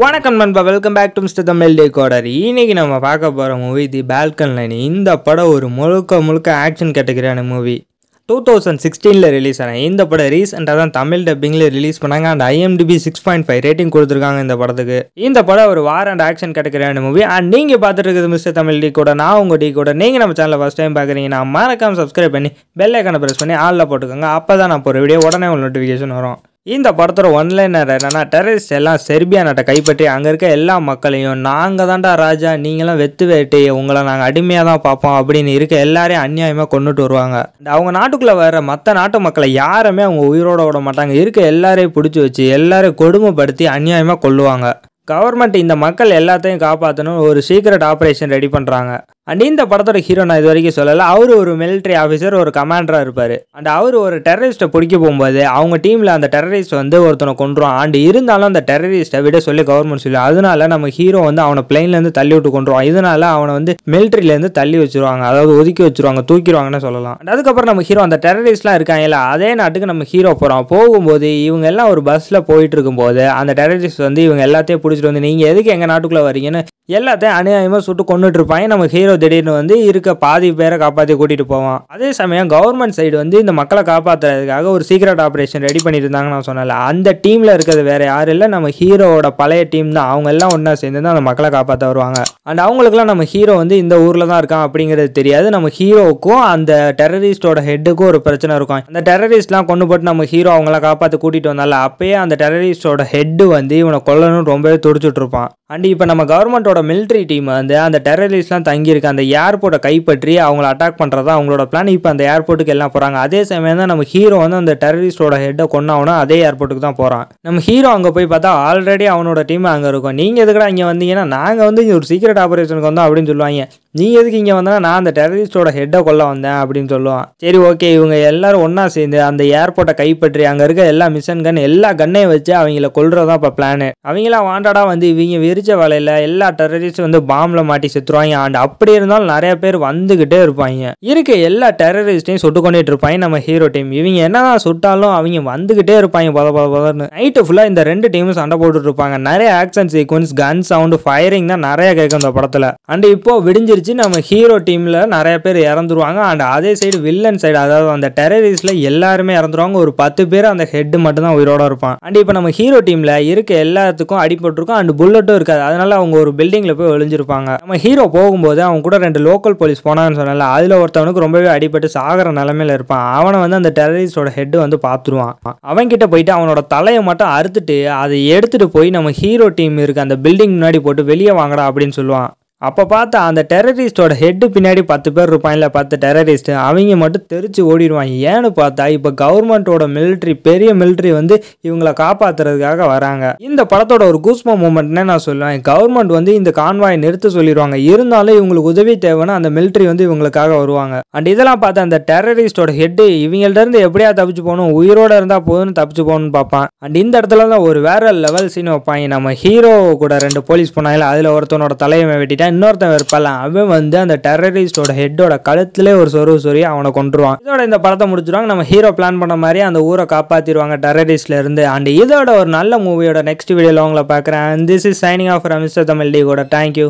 வணக்கம் நண்பா welcome back to mister Tamil decoder இன்னைக்கு நம்ம பார்க்க போகிற மூவி தி பால்கன் லைன் இந்த படம் ஒரு முழுக்க முழுக்க ஆக்ஷன் கேட்டகரியான மூவி டூ தௌசண்ட் சிக்ஸ்டீனில் ரிலீஸ் ஆன இந்த படம் ரீசெண்டாக தான் தமிழ் டப்பிங்கில் ரிலீஸ் பண்ணாங்க. And IMDb six point five rating கொடுத்துருக்காங்க இந்த படத்துக்கு. இந்த படம் ஒரு வார் அண்ட் ஆக்ஷன் கேட்டகரியான மூவி அண்ட் நீங்கள் பார்த்துட்டு இருக்கிறது மிஸ்டர் தமிழ் டீ கூட நான் உங்கள் டீ கூட நீங்கள் நம்ம சேனலில் ஃபஸ்ட் டைம் பார்க்குறீங்கன்னா மறக்காமல் சப்ஸ்கிரைப் பண்ணி பெல் ஐக்கானை ப்ரெஸ் பண்ணி ஆளில் போட்டுக்கோங்க. அப்போ தான் நான் போகிற வீடியோ உடனே உங்களுக்கு நோட்டிஃபிகேஷன் வரும். இந்த படத்தோட ஒன்லைனர் என்னன்னா டெரரிஸ்ட் எல்லாம் செர்பியா நாட்டை கைப்பற்றி அங்கே இருக்க எல்லா மக்களையும் நாங்கள் தான்டா ராஜா நீங்களாம் வெத்து வேட்டி உங்களை நாங்கள் அடிமையாக தான் பார்ப்போம் அப்படின்னு இருக்க எல்லாரையும் அநியாயமாக கொண்டுட்டு வருவாங்க. அவங்க நாட்டுக்குள்ளே வர மற்ற நாட்டு மக்களை யாருமே அவங்க உயிரோட விட மாட்டாங்க. இருக்க எல்லாரையும் பிடிச்சி வச்சு எல்லாரையும் கொடுமைப்படுத்தி அநியாயமாக கொள்ளுவாங்க கவர்மெண்ட் இந்த மக்கள் எல்லாத்தையும் காப்பாற்றணும் ஒரு சீக்ரெட் ஆப்ரேஷன் ரெடி பண்ணுறாங்க அண்ட் இந்த படத்தோட ஹீரோ நான் இது வரைக்கும் சொல்லலை. அவர் ஒரு மிலிட்ரி ஆஃபீஸர் ஒரு கமாண்டராக இருப்பார். அண்ட் அவர் ஒரு டெரரிஸ்ட்டை பிடிக்க போகும்போது அவங்க டீமில் அந்த டெரரிஸ்ட் வந்து ஒருத்தனை கொண்டுருவான் அண்ட் இருந்தாலும் அந்த டெரரிஸ்ட்டை விட சொல்லி கவர்மெண்ட் சொல்லி அதனால நம்ம ஹீரோ வந்து அவனை பிளெயின்லேருந்து தள்ளி விட்டு கொண்டுருவான் இதனால அவனை வந்து மிலிட்ரிலேருந்து தள்ளி வச்சுருவாங்க. அதாவது ஒதுக்கி வச்சுருவாங்க தூக்கிடுவாங்கன்னு சொல்லலாம். அண்ட் அதுக்கப்புறம் நம்ம ஹீரோ அந்த டெரரிஸ்ட்லாம் இருக்காங்கல்ல அதே நாட்டுக்கு நம்ம ஹீரோ போகிறோம் போகும்போது இவங்க எல்லாம் ஒரு பஸ்ஸில் போயிட்டு இருக்கும்போது அந்த டெரரிஸ்ட் வந்து இவங்க எல்லாத்தையும் பிடிச்சிட்டு வந்து நீங்கள் எதுக்கு எங்கள் நாட்டுக்குள்ளே வரீங்கன்னு எல்லாத்தையும் அநியாயமாக சுட்டு கொண்டுட்டு இருப்பாங்க. நம்ம ஹீரோ திடீர்னு வந்து இருக்க பாதி பேரை காப்பாற்றி கூட்டிகிட்டு போவான். அதே சமயம் கவர்மெண்ட் சைடு வந்து இந்த மக்களை காப்பாற்றுறதுக்காக ஒரு சீக்ரெட் ஆப்ரேஷன் ரெடி பண்ணிட்டு இருந்தாங்க நான் சொன்னல அந்த டீமில் இருக்கிறது வேறு யாரும் இல்லை. நம்ம ஹீரோவோட பழைய டீம் தான். அவங்க எல்லாம் ஒன்றா சேர்ந்து தான் அந்த மக்களை காப்பாற்ற வருவாங்க. அண்ட் அவங்களுக்குலாம் நம்ம ஹீரோ வந்து இந்த ஊரில் தான் இருக்கான் அப்படிங்கிறது தெரியாது. நம்ம ஹீரோவுக்கும் அந்த டெரரிஸ்டோட ஹெட்டுக்கும் ஒரு பிரச்சனை இருக்கும். அந்த டெரரிஸ்ட்லாம் கொண்டு போட்டு நம்ம ஹீரோ அவங்கள காப்பாற்றி கூட்டிகிட்டு வந்தால அப்பயே அந்த டெரரிஸ்டோட ஹெட்டு வந்து இவனை கொல்லணும் ரொம்பவே துடிச்சுட்டு இருப்பான். அண்ட் இப்போ நம்ம கவர்மெண்ட்டோட மிலிட்ரி டீம் வந்து அந்த டெரரிஸ்ட்லாம் தங்கியிருக்க அந்த ஏர்போர்ட்டை கைப்பற்றி அவங்கள அட்டாக் பண்ணுறதா அவங்களோட பிளான் இப்போ அந்த ஏர்போர்ட்டுக்கு எல்லாம் போகிறாங்க அதே சமயம் தான் நம்ம ஹீரோ வந்து அந்த டெரரிஸ்டோட ஹெட்டை கொண்டாவணும் அதே ஏர்போர்ட்டுக்கு தான் போகிறான் நம்ம ஹீரோ அங்கே போய் பார்த்தா ஆல்ரெடி அவனோட டீம் அங்கே இருக்கும். நீங்கள் எதுக்கடா இங்கே வந்தீங்கன்னா நாங்கள் வந்து இங்கே ஒரு சீக்கிரம் சீக்ரெட் ஆபரேஷனுக்கு வந்தோம் அப்படின்னு சொல்லுவாங்க. நீ எதுக்கு இங்கே வந்தனா? நான் அந்த டெரரிஸ்டோட ஹெட்டை கொல்ல வந்தேன் அப்படின்னு சொல்லுவான். சரி ஓகே இவங்க எல்லாரும் ஒன்றா சேர்ந்து அந்த ஏர்போர்ட்டை கைப்பற்றி அங்கே இருக்க எல்லா மிஷன் கன் எல்லா கன்னையும் வச்சு அவங்கள கொல்றதா இப்போ பிளானு அவங்களாம் வாண்டாடா வந்து இவங்க விரிச்ச வேலையில் எல்லா டெரரிஸ்ட் வந்து பாம்பில் மாட்டி செத்துருவாங்க. அண்ட் அப்படி இருந்தாலும் நிறைய பேர் வந்துக்கிட்டே இருப்பாங்க. இருக்க எல்லா டெரரிஸ்டையும் சுட்டு கொண்டுட்டு இருப்பாங்க நம்ம ஹீரோ டீம் இவங்க என்னதான் சுட்டாலும் அவங்க வந்துக்கிட்டே இருப்பாங்க பத பத பதன்னு நைட்டு ஃபுல்லாக இந்த ரெண்டு டீமும் சண்டை போட்டுட்டு இருப்பாங்க. நிறைய action sequence gun sound firing தான் நிறைய கேட்கும் இந்த படத்தில். அண்ட் இப்போ விடிஞ்சிருச்சு. நம்ம ஹீரோ டீமில் நிறைய பேர் இறந்துருவாங்க. அண்ட் அதே சைடு வில்லன் சைடு அதாவது அந்த டெரரிஸில் எல்லாருமே இறந்துருவாங்க. ஒரு பத்து பேர் அந்த ஹெட் மட்டும்தான் உயிரோட இருப்பான். அண்ட் இப்போ நம்ம ஹீரோ டீமில் இருக்க எல்லாத்துக்கும் அடிபட்டிருக்கும். அண்ட் புல்லட்டும் இருக்காது. அதனால அவங்க ஒரு பில்டிங்கில் போய் ஒளிஞ்சிருப்பாங்க. நம்ம ஹீரோ போகும்போது அவங்க கூட ரெண்டு லோக்கல் போலீஸ் போனான்னு சொன்னால அதில் ஒருத்தவனுக்கு ரொம்பவே அடிபட்டு சாகிற நிலமையில இருப்பான். அவனை வந்து அந்த டெரரிஸ்டோட ஹெட் வந்து பார்த்துருவான் அவன் கிட்ட போயிட்டு அவனோட தலையை மட்டும் அறுத்துட்டு அதை எடுத்துட்டு போய் நம்ம ஹீரோ டீம் இருக்க. அந்த பில்டிங் முன்னாடி போட்டு வெளியே வாங்கடா அப்படின்னு சொல்லுவான். அப்போ பார்த்தா அந்த டெரரிஸ்டோட ஹெட்டு பின்னாடி பத்து பேர் இருப்பாங்கல்ல பத்து டெரரிஸ்ட் அவங்க மட்டும் தெரிச்சு ஓடிடுவாங்க. ஏன்னு பார்த்தா இப்போ கவர்மெண்ட்டோட மிலிட்ரி பெரிய மிலிட்ரி வந்து இவங்களை காப்பாத்துறதுக்காக வராங்க. இந்த படத்தோட ஒரு கூஸ்மா மூமெண்ட்னே நான் சொல்லுவேன். கவர்மெண்ட் வந்து இந்த கான்வாயை நிறுத்த சொல்லிடுவாங்க. இருந்தாலும் இவங்களுக்கு உதவி தேவைன்னா அந்த மிலிட்ரி வந்து இவங்களுக்காக வருவாங்க. அண்ட் இதெல்லாம் பார்த்தா அந்த டெரரிஸ்டோட ஹெட்டு இவங்கள்டருந்து எப்படியா தப்பிச்சு போகணும் உயிரோட இருந்தால் போதும்னு தப்பிச்சு போகணும்னு பார்ப்பான். அண்ட் இந்த இடத்துல தான் ஒரு வேற லெவல் சீன் வைப்பாங்க. நம்ம ஹீரோ கூட ரெண்டு போலீஸ் போனாங்கல்ல அதில் ஒருத்தனோட தலையை வெட்டிட்டான் இன்னொருத்தன் இருப்பான் அவன் வந்து அந்த டெரரிஸ்டோட ஹெட்டோட கழுத்திலே ஒரு சொருவு சொறி அவனை கொண்டுருவான் இதோட இந்த படத்தை முடிச்சிருவாங்க. நம்ம ஹீரோ பிளான் பண்ண மாதிரி அந்த ஊரை காப்பாத்திடுவாங்க டெரரிஸ்ட்ல இருந்து. அண்ட் இதோட ஒரு நல்ல மூவியோட நெக்ஸ்ட் வீடியோல உங்களை பார்க்குறேன். This is signing off mister Tamil D கூட தேங்க்யூ